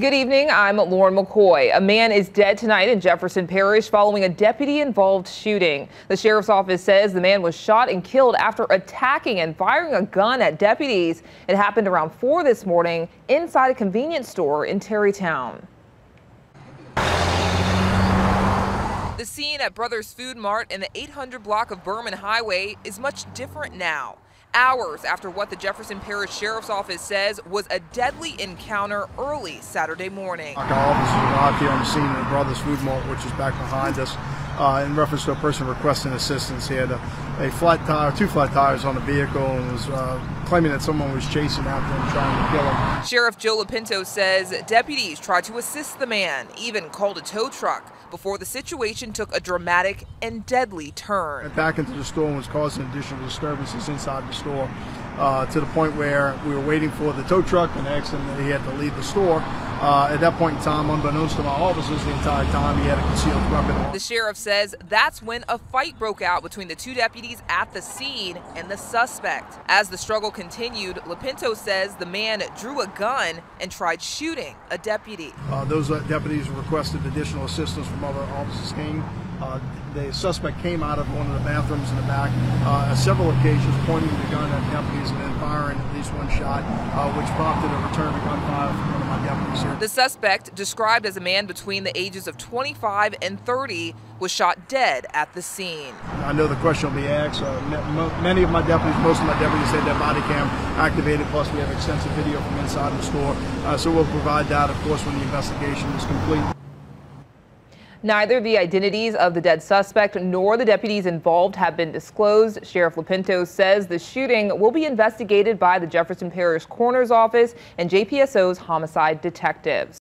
Good evening. I'm Lauren McCoy. A man is dead tonight in Jefferson Parish following a deputy involved shooting. The sheriff's office says the man was shot and killed after attacking and firing a gun at deputies. It happened around 4 this morning inside a convenience store in Terrytown. The scene at Brothers Food Mart in the 800 block of Behrman Highway is much different now hours after what the Jefferson Parish Sheriff's Office says was a deadly encounter early Saturday morning. Our officers arrived here on the scene at Brothers Food Mart, which is back behind us, uh, in reference to a person requesting assistance. He had a, a, flat tire, two flat tires on the vehicle, and was uh, claiming that someone was chasing after him, trying to kill him. Sheriff Joe Lopinto says deputies tried to assist the man, even called a tow truck, before the situation took a dramatic and deadly turn. Back into the store and was causing additional disturbances inside the store uh, to the point where we were waiting for the tow truck and asked him that he had to leave the store. Uh, at that point in time, unbeknownst to my officers, the entire time he had a concealed weapon. The sheriff says that's when a fight broke out between the two deputies at the scene and the suspect. As the struggle continued, Lopinto says the man drew a gun and tried shooting a deputy. Uh, those uh, deputies requested additional assistance from other officers came. Uh, the suspect came out of one of the bathrooms in the back uh, on several occasions, pointing the gun at deputies and then firing at least one shot, uh, which prompted a return of gunfire from one of my deputies here. The suspect, described as a man between the ages of 25 and 30, was shot dead at the scene. I know the question will be asked. Uh, many of my deputies, most of my deputies had their body cam activated, plus we have extensive video from inside the store. Uh, so we'll provide that, of course, when the investigation is complete. Neither the identities of the dead suspect nor the deputies involved have been disclosed. Sheriff Lopinto says the shooting will be investigated by the Jefferson Parish Coroner's Office and JPSO's homicide detectives.